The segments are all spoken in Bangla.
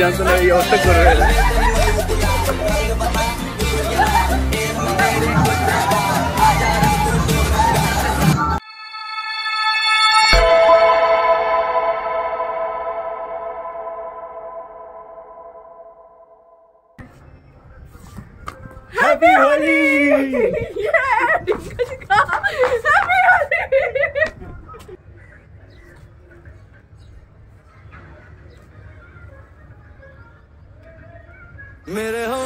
জনসন এই অবস্থা করে मेरे हो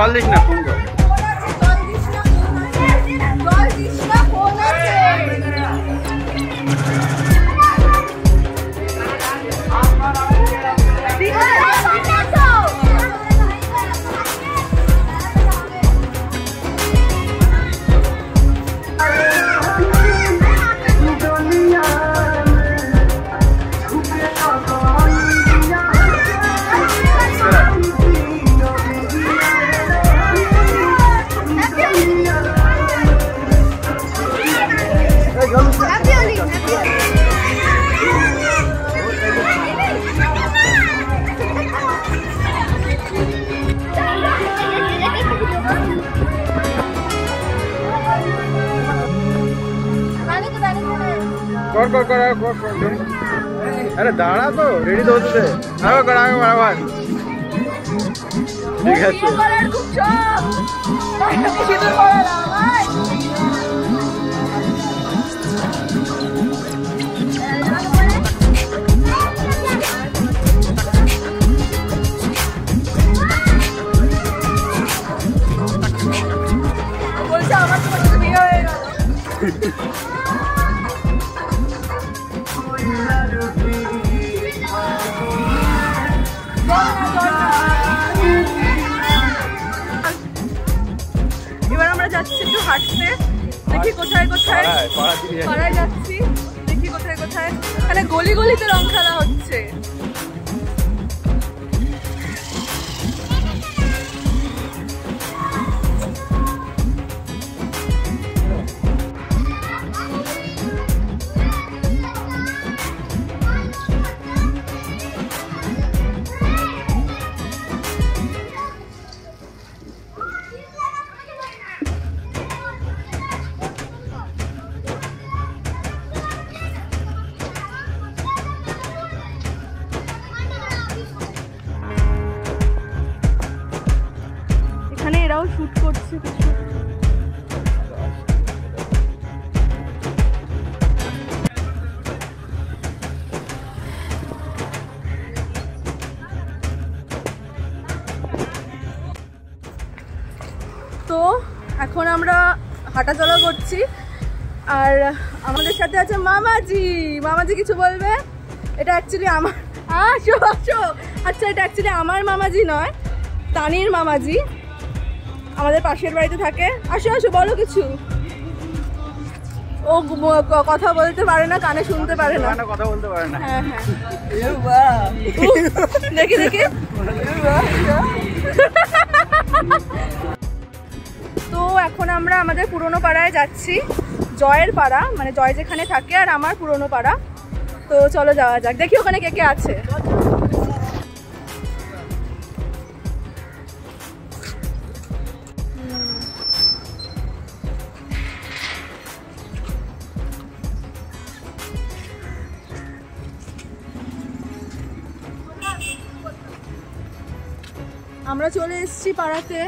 না জল না কর কর কর কর আর দাঁড়া তো রেডি তো হচ্ছে। আরও কর আগে বারবার ঠিক আছে এখন আমরা হাঁটাচলা করছি। আর আমাদের সাথে আছে মামাজি। মামাজি কিছু বলবে? এটা অ্যাকচুয়ালি আমার আসো আসো। আচ্ছা এটা অ্যাকচুয়ালি আমার মামাজি নয় তানির মামাজি। আমাদের পাশের বাড়িতে থাকে। আসো আসো বলো কিছু। ও কথা বলতে পারে না কানে শুনতে পারে না। কথা বলতে পারে না। হ্যাঁ হ্যাঁ। দেখি দেখি। আমরা আমাদের পুরনো পাড়ায় যাচ্ছি, জয়ের পাড়া মানে জয় যেখানে থাকে আর আমার পুরনো পাড়া। তো চলো যাওয়া যাক। দেখি ওখানে কে কে আছে। আমরা চলে এসেছি পাড়াতে।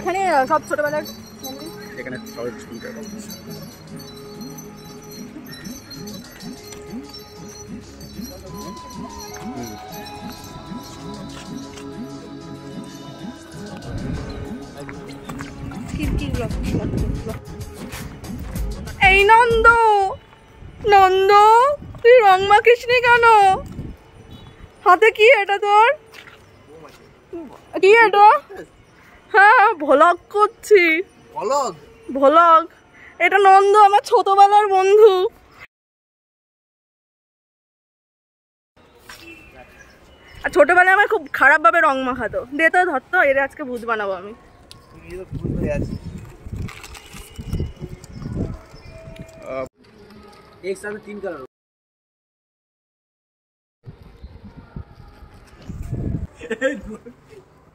এখানে সব ছোটবেলার এখানে। এই নন্দ নন্দ তুই রং মাখিসনি কেন? হাতে কি এটা তোর? কি এটা? হ্যাঁ ভ্লগ করছি। ভ্লগ ভ্লগ এটা নন্দ আমার ছোটবেলার বন্ধু। আর ছোটবেলায় আমার খুব খারাপভাবে রং মাখাতো। দিয়ে তো ধরতো এর আজকে ভুজ বানাবো আমি। একসাথে তিন কালার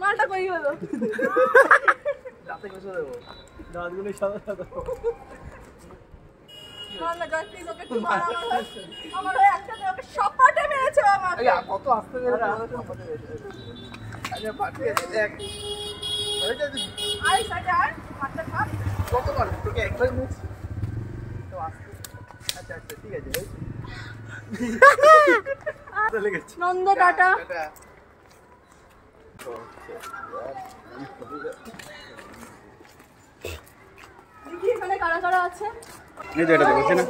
মালটা কই হলো? দাঁতে কষে দেবো দাঁতগুলো সাদা সাদা। কত আসতে গেলে আচ্ছা পাঠিয়ে দেখ। হয়ে নন্দ টাটা। এখানে কারা কারা আছে? এই এটা দেখছি না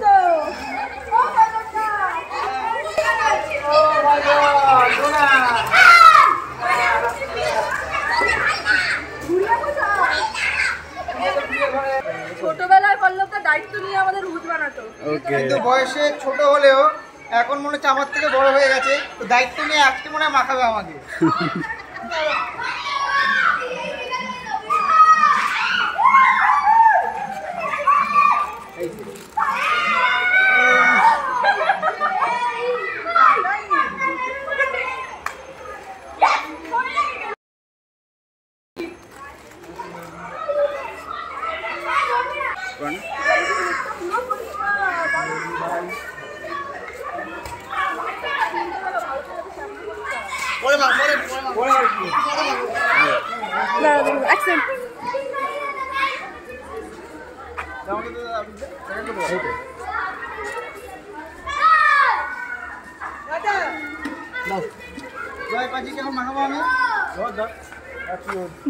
দায়িত্ব নিয়ে আমাদের ভূত বানাতো। কিন্তু বয়সে ছোট হলেও এখন মনে হচ্ছে আমার থেকে বড় হয়ে গেছে। তো দায়িত্ব নিয়ে আজকে মনে হয় মাখাবে আমাকে পরে মা পরে আমি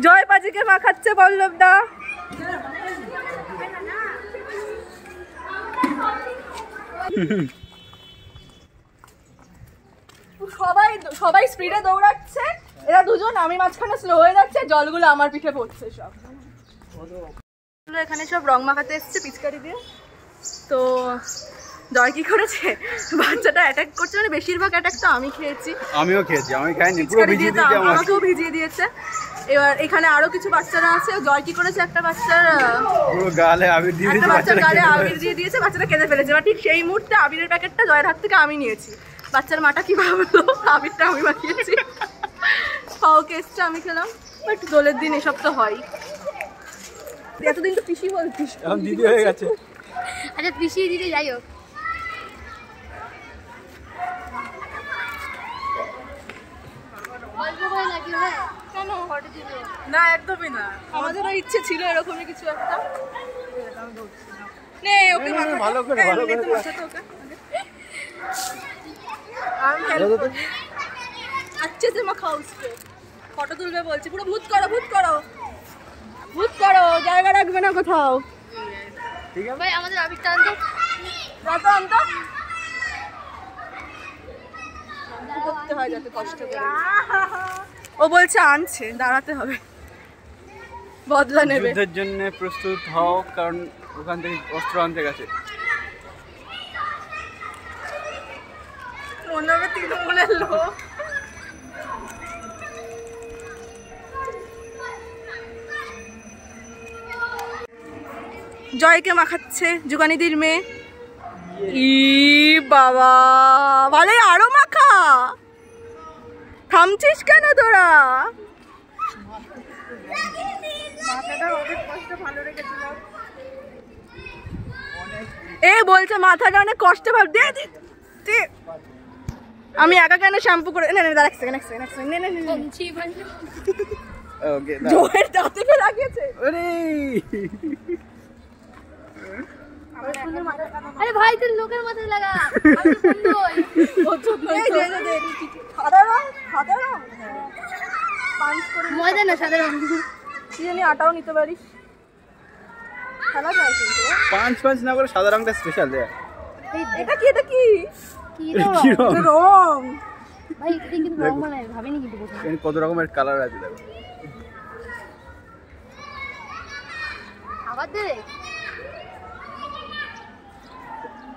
জয় পাজিকে মাখাচ্ছে পল্লব দা। সবাই সবাই স্পিডে দৌড়াচ্ছে। এরা দুজন আমি মাঝখানে স্লো হয়ে যাচ্ছে জলগুলো আমার পিঠে পড়ছে সব। এখানে সব রং মাখাতে এসছে পিচকারি দিয়ে। তো জয় কি করেছে? বাচ্চাটা অ্যাটাক করছে মানে বেশিরভাগ অ্যাটাক তো আমি খেয়েছি। আমিও খেয়েছি আমি খাইনি পুরো ভিজিয়ে দিয়ে তো আমার আমাকেও ভিজিয়ে দিয়েছে। এবার এখানে আরও কিছু বাচ্চারা আছে। জয় কি করেছে? একটা বাচ্চার পুরো গালে আবির দিয়ে দিয়েছি বাচ্চার গালে আবির দিয়ে দিয়েছে বাচ্চাটা কেঁদে ফেলেছে। এবার ঠিক সেই মুহূর্তে আবিরের প্যাকেটটা জয়ের হাত থেকে আমি নিয়েছি। বাচ্চার মাটা কি ভাবলো? আবিরটা আমি মাখিয়েছি। পাও কেসটা আমি খেলাম। বাট দোলের দিন এসব তো হয়। এতদিন তো পিসি বলতিস এখন দিদি হয়ে গেছে। আচ্ছা পিসি দিদি যাই হোক। না একদমই না। আমাদেরও ইচ্ছে ছিল এরকমই কিছু একটা। নে ওকে ভালো করে ফটো তুলবে বলছি পুরো ভূত করো ভূত করো। ভূত করো জায়গা রাখবে না কোথাও। ঠিক আছে। ভাই আমাদের আবিরটা আনতো। রাখো অন্ত করতে হয় যাতে কষ্ট করে? ও বলছে আনছে দাঁড়াতে হবে। বদলা নেবে। যুদ্ধের জন্য প্রস্তুত হও কারণ ওখান থেকে অস্ত্র আনতে গেছে। মনে হবে তৃণমূলের লোক। জয়কে মাখাচ্ছে যুগানিদির মেয়ে? ই বাবা ভালো আরও মাখা। থামছিস কেন তোরা? এ বলছে মাথাটা অনেক কষ্ট ভাব দে দে, আমি একা কেন শ্যাম্পু করে নে নে দাঁড়া এক সেকেন্ড এক সেকেন্ড এক সেকেন্ড নে নে নে, ওকে দাঁতে লাগিয়েছে। আরে আরে ভাই তুই লোকের মাথায় লাগা। দে দে সাদা রং সাদা রং? পাঞ্চ করে মজা না সাধারণ তুই জানি আটাও নিতে পারিস। খেলা যায় কিন্তু পাঁচ পাঁচ না করে সাদা রংটা স্পেশাল দেয়া এটা কি এটা কি? কি কি রং? ভাই এটা কিন্তু রং বানায় ভাবিনি কিন্তু কত রকমের কালার আছে দেখো। আবার দে।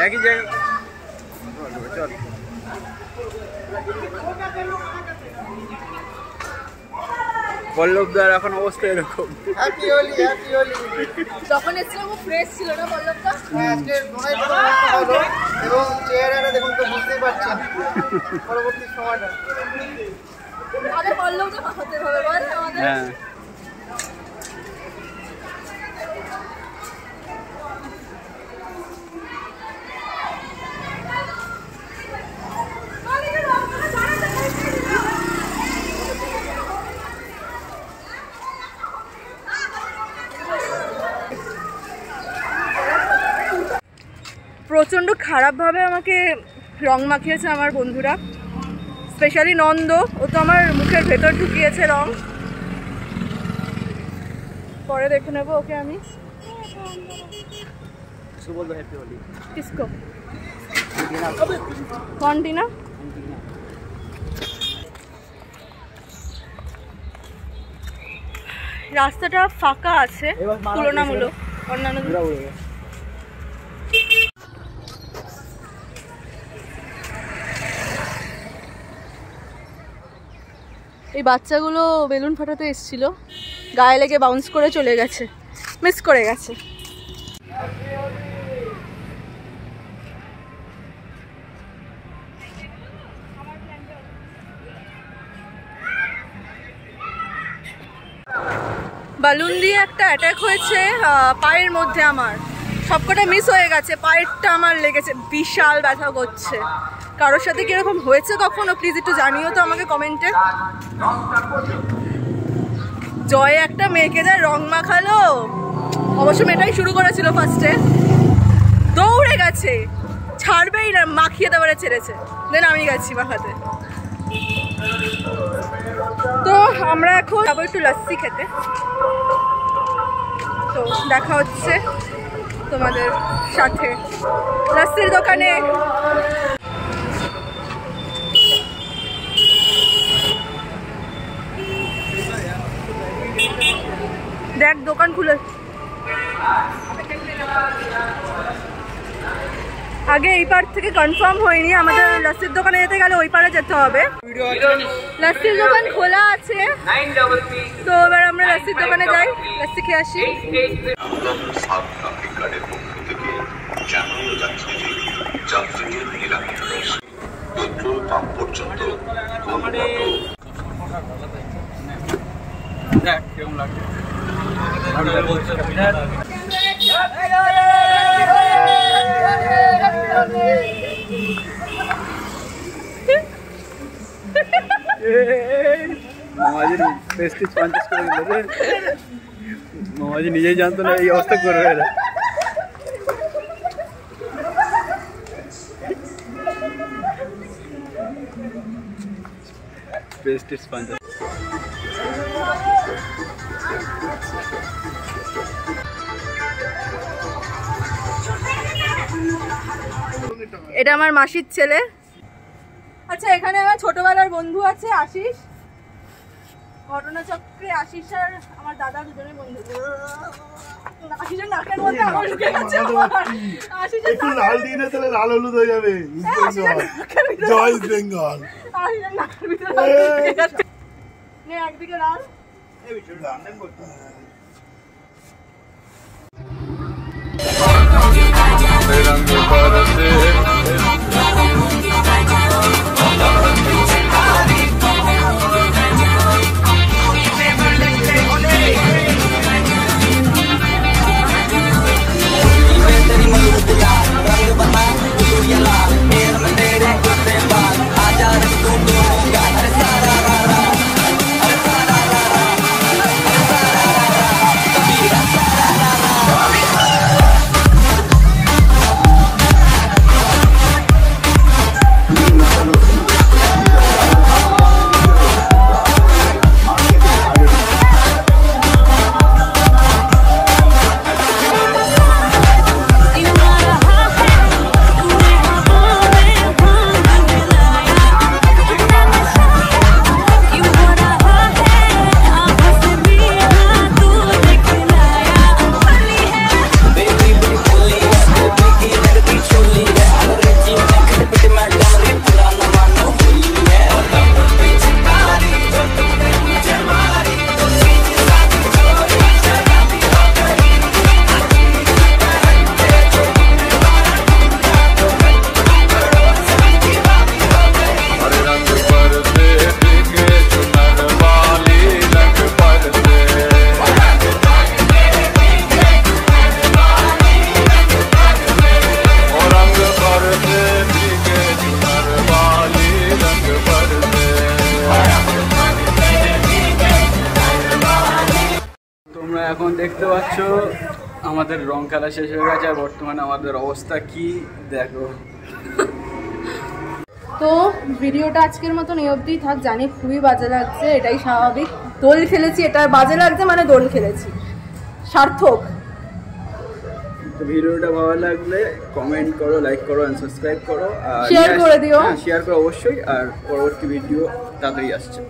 একই জায়গা। চল। পল্লবদার এখন অবস্থা এরকম। খুব ফ্রেশ ছিল না পল্লবদা? হ্যাঁ, আজকে মনে হলো এবং দেখুন তো বুঝতেই পারছেন। পরবর্তী সময়টা। আরে বল্লভটা মাখাতে হবে বল আমাদের। হ্যাঁ। প্রচণ্ড খারাপভাবে আমাকে রং মাখিয়েছে আমার বন্ধুরা। স্পেশালি নন্দ ও তো আমার মুখের ভেতর ঢুকিয়েছে রং পরে দেখে নেবো ওকে আমি इसको बोल दो हैप्पी होली কিসকো কন্টিনা রাস্তাটা ফাঁকা আছে এবার মারা তুলনামূলক অন্যান্য এই বাচ্চাগুলো বেলুন ফাটাতে এসেছিল। গায়ে লেগে বাউন্স করে চলে গেছে। মিস করে গেছে। বালুন দিয়ে একটা অ্যাটাক হয়েছে পায়ের মধ্যে আমার। সবকটা মিস হয়ে গেছে, পায়েরটা আমার লেগেছে। বিশাল ব্যথা করছে। কারোর সাথে কীরকম হয়েছে কখনো? প্লিজ একটু জানিও তো আমাকে কমেন্টে জয় একটা মেয়েকে যা রং মাখালো। অবশ্য মেয়েটাই শুরু করেছিল ফার্স্টে দৌড়ে গেছে। ছাড়বেই না, মাখিয়ে দেওয়ারে ছেড়েছে। দেন আমি গেছি মাখাতে তো আমরা এখন যাব একটু লস্যি খেতে। তো দেখা হচ্ছে তোমাদের সাথে। লস্যির দোকানে। দেখ, দোকান খুলে। আগে এই পার থেকে কনফার্ম হয়নি, আমাদের লাস্সির দোকানে যেতে গেলে ওই পারে যেতে হবে। লাস্সির দোকান খোলা আছে। তো এবার আমরা লাস্সির দোকানে যাই লাস্সি খেয়ে আসি। দেখ, কেমন মামাজির প্রেস্টিজ পঞ্চাশ করে দিল রে মামাজি নিজেই এটা আমার মাসির ছেলে। আচ্ছা এখানে আমার ছোটবেলার বন্ধু আছে আশিস। ঘটনাচক্রে আশিস আর আমার দাদা দুজনের বন্ধু। আশিসের নাকের মধ্যে আমার ঢুকে গেছে আশিসের একটু লাল দিয়ে না তাহলে লাল হলুদ হয়ে যাবে। হ্যাঁ, আশিসের নাকের ভিতরে- ভিতরে একদিকে তোমরা এখন দেখতে পাচ্ছ আমাদের রং খেলা শেষ হয়ে গেছে আর বর্তমানে আমাদের অবস্থা কি দেখো। তো ভিডিওটা আজকের মতন এই অবধি থাক জানি খুবই বাজে লাগছে এটাই স্বাভাবিক। দোল খেলেছি এটা বাজে লাগছে মানে দোল খেলেছি। সার্থক। তো ভিডিওটা ভালো লাগলে কমেন্ট করো লাইক করো এন্ড সাবস্ক্রাইব করো আর শেয়ার করে দিও। শেয়ার করো অবশ্যই আর পরবর্তী ভিডিও তাড়াতাড়ি আসছে।